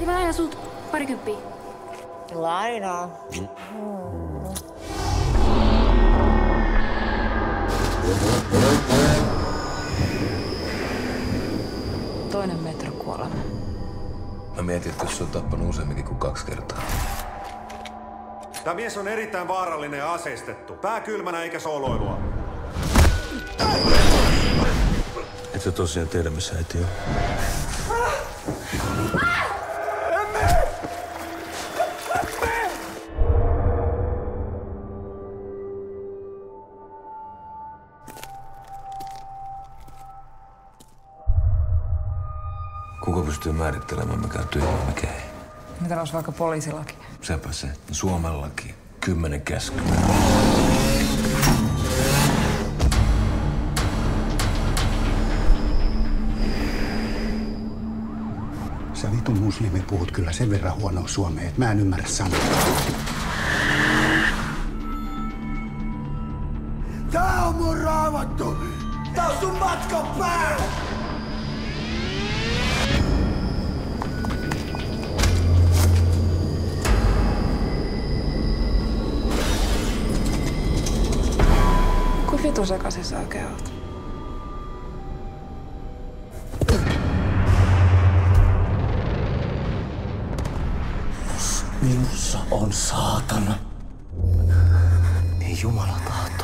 Niin mä aina sulta parikymppiä. Lainaa. Toinen metrokuolema. Mä mietin, että jos se on tappanut useamminkin kuin kaksi kertaa. Tämä mies on erittäin vaarallinen ja aseistettu. Pää kylmänä eikä soloilua. Et sä tosiaan tiedä, missä äiti on. Kuka pystyy määrittelemään, mikä on tyhmä mikä ei? Mitä olisi vaikka poliisilaki? Sepä se. Suomellakin. Kymmenen käskyä. Sä vitun muslimi puhut kyllä sen verran huonoa suomea, että mä en ymmärrä sanoa. Tää on mun raamattu! Tää on sun matkan pää! Vitu sekaisin sä oikein oot? Minussa on saatana. Ei Jumala tahto.